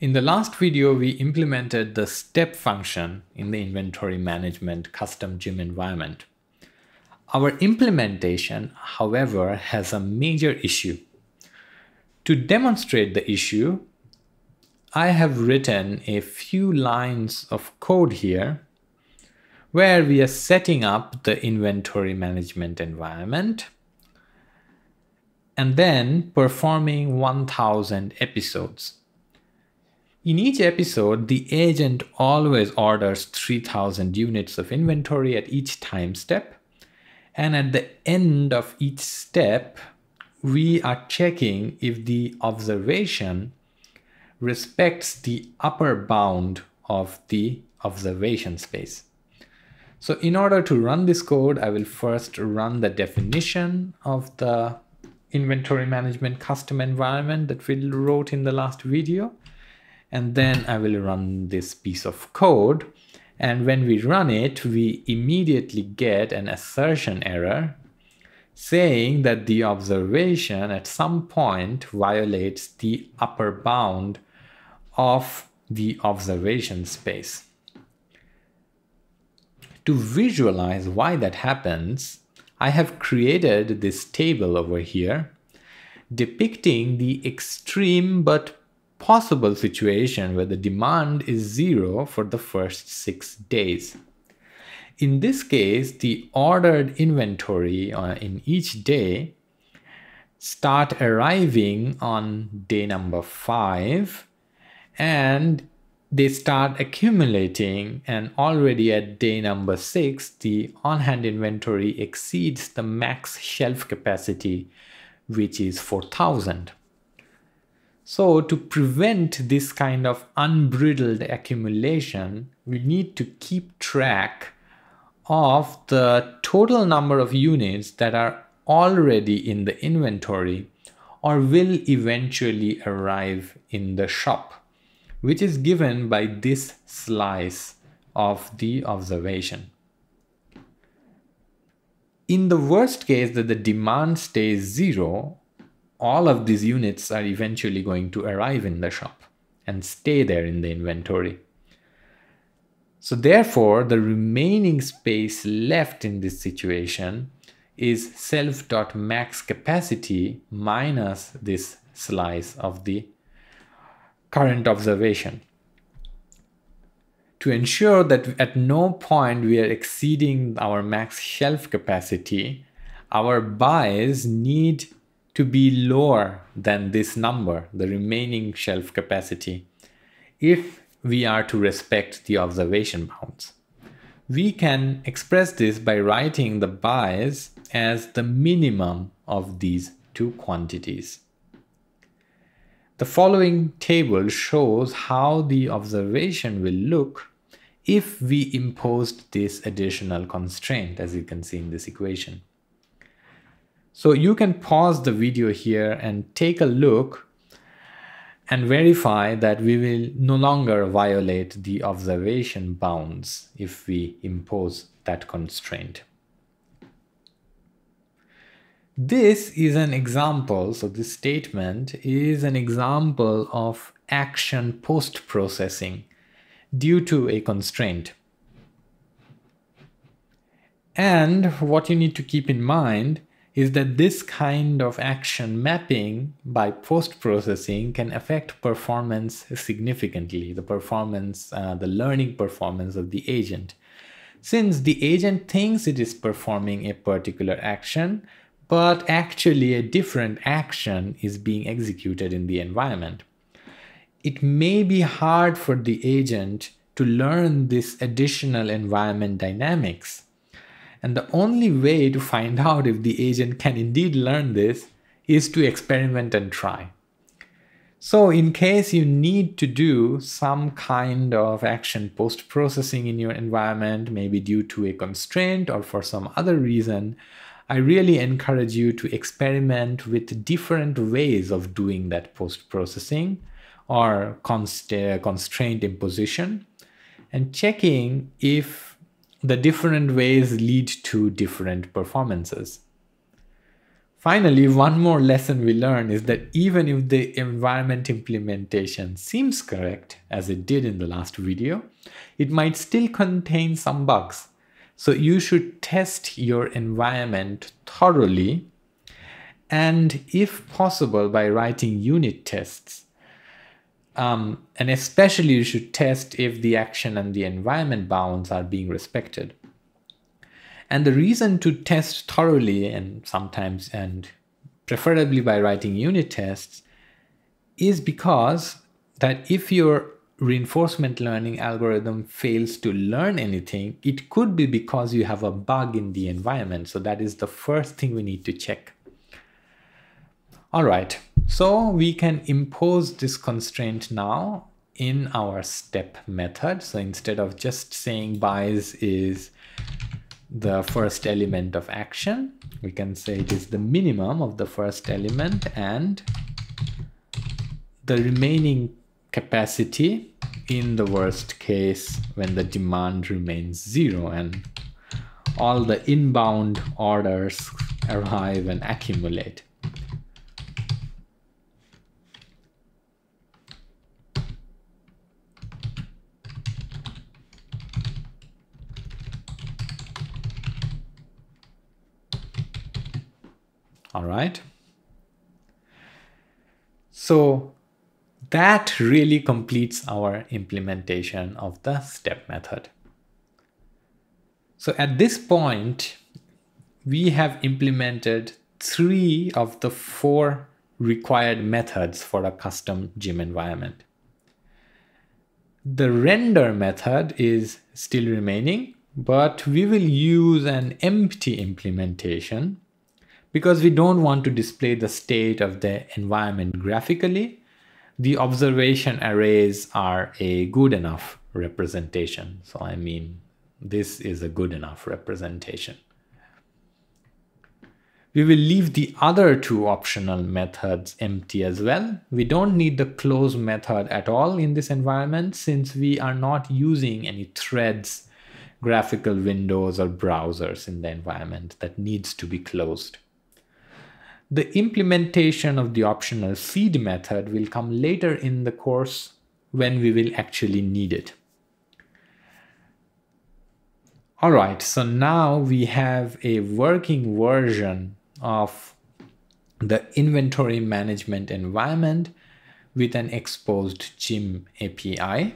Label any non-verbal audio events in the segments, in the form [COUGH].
In the last video, we implemented the step function in the inventory management custom gym environment. Our implementation, however, has a major issue. To demonstrate the issue, I have written a few lines of code here where we are setting up the inventory management environment and then performing 1000 episodes. In each episode, the agent always orders 3000 units of inventory at each time step. And at the end of each step, we are checking if the observation respects the upper bound of the observation space. So in order to run this code, I will first run the definition of the inventory management custom environment that we wrote in the last video and then I will run this piece of code. And when we run it, we immediately get an assertion error saying that the observation at some point violates the upper bound of the observation space. To visualize why that happens, I have created this table over here depicting the extreme but possible situation where the demand is zero for the first six days. In this case, the ordered inventory uh, in each day start arriving on day number five and they start accumulating and already at day number six the on-hand inventory exceeds the max shelf capacity which is 4000 so to prevent this kind of unbridled accumulation, we need to keep track of the total number of units that are already in the inventory or will eventually arrive in the shop, which is given by this slice of the observation. In the worst case that the demand stays zero, all of these units are eventually going to arrive in the shop and stay there in the inventory. So therefore, the remaining space left in this situation is self.max capacity minus this slice of the current observation. To ensure that at no point we are exceeding our max shelf capacity, our buys need to be lower than this number, the remaining shelf capacity, if we are to respect the observation bounds. We can express this by writing the buys as the minimum of these two quantities. The following table shows how the observation will look if we imposed this additional constraint, as you can see in this equation. So you can pause the video here and take a look and verify that we will no longer violate the observation bounds if we impose that constraint. This is an example, so this statement is an example of action post-processing due to a constraint. And what you need to keep in mind is that this kind of action mapping by post-processing can affect performance significantly, the performance, uh, the learning performance of the agent. Since the agent thinks it is performing a particular action, but actually a different action is being executed in the environment. It may be hard for the agent to learn this additional environment dynamics and the only way to find [LAUGHS] out if the agent can indeed learn this is to experiment and try. So in case you need to do some kind of action post-processing in your environment, maybe due to a constraint or for some other reason, I really encourage you to experiment with different ways of doing that post-processing or const uh, constraint imposition and checking if the different ways lead to different performances. Finally, one more lesson we learn is that even if the environment implementation seems correct, as it did in the last video, it might still contain some bugs. So you should test your environment thoroughly and if possible by writing unit tests. Um, and especially you should test if the action and the environment bounds are being respected. And the reason to test thoroughly and sometimes and preferably by writing unit tests is because that if your reinforcement learning algorithm fails to learn anything, it could be because you have a bug in the environment. So that is the first thing we need to check. All right, so we can impose this constraint now in our step method. So instead of just saying buys is the first element of action. We can say it is the minimum of the first element and the remaining capacity in the worst case when the demand remains zero and all the inbound orders arrive and accumulate. All right. So that really completes our implementation of the step method. So at this point, we have implemented three of the four required methods for a custom gym environment. The render method is still remaining, but we will use an empty implementation because we don't want to display the state of the environment graphically, the observation arrays are a good enough representation. So I mean, this is a good enough representation. We will leave the other two optional methods empty as well. We don't need the close method at all in this environment since we are not using any threads, graphical windows or browsers in the environment that needs to be closed. The implementation of the optional seed method will come later in the course when we will actually need it. All right, so now we have a working version of the inventory management environment with an exposed gym API.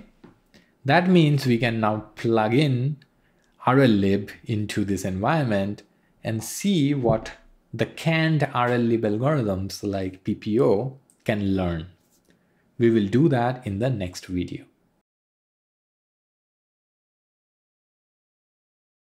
That means we can now plug in RLlib into this environment and see what the canned RLlib algorithms like PPO can learn. We will do that in the next video.